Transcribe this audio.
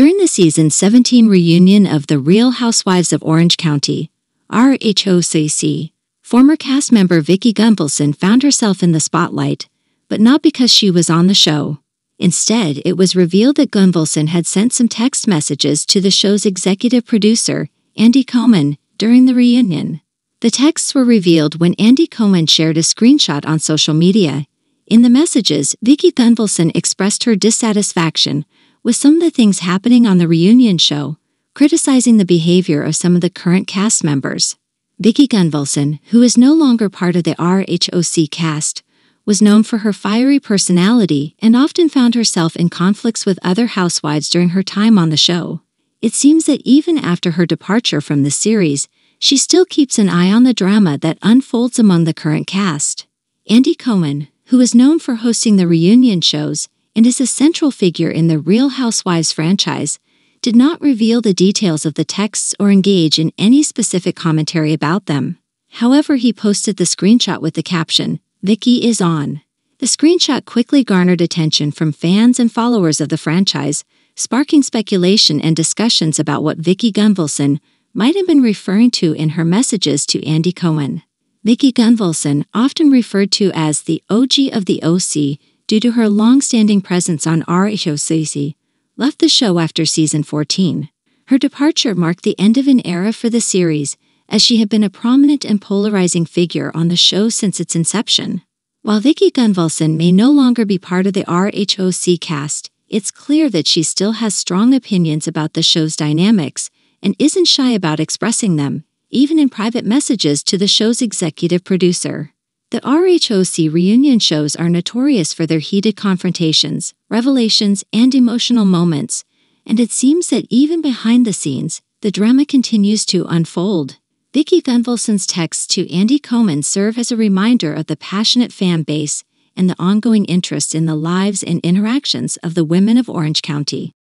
During the season 17 reunion of The Real Housewives of Orange County, RHOCC, former cast member Vicki Gunvalson found herself in the spotlight, but not because she was on the show. Instead, it was revealed that Gunvalson had sent some text messages to the show's executive producer, Andy Cohen, during the reunion. The texts were revealed when Andy Cohen shared a screenshot on social media. In the messages, Vicki Gunvalson expressed her dissatisfaction with some of the things happening on the reunion show, criticizing the behavior of some of the current cast members. Vicki Gunvalson, who is no longer part of the RHOC cast, was known for her fiery personality and often found herself in conflicts with other housewives during her time on the show. It seems that even after her departure from the series, she still keeps an eye on the drama that unfolds among the current cast. Andy Cohen, who is known for hosting the reunion shows and is a central figure in the Real Housewives franchise, did not reveal the details of the texts or engage in any specific commentary about them. However, he posted the screenshot with the caption, Vicki is on. The screenshot quickly garnered attention from fans and followers of the franchise, sparking speculation and discussions about what Vicki Gunvalson might have been referring to in her messages to Andy Cohen. Vicki Gunvalson, often referred to as the OG of the OC due to her long-standing presence on RHOCC, left the show after season 14. Her departure marked the end of an era for the series, as she had been a prominent and polarizing figure on the show since its inception. While Vicki Gunvalson may no longer be part of the RHOC cast, it's clear that she still has strong opinions about the show's dynamics and isn't shy about expressing them, even in private messages to the show's executive producer. The RHOC reunion shows are notorious for their heated confrontations, revelations, and emotional moments, and it seems that even behind the scenes, the drama continues to unfold. Vicki Gunvalson's texts to Andy Cohen serve as a reminder of the passionate fan base and the ongoing interest in the lives and interactions of the women of Orange County.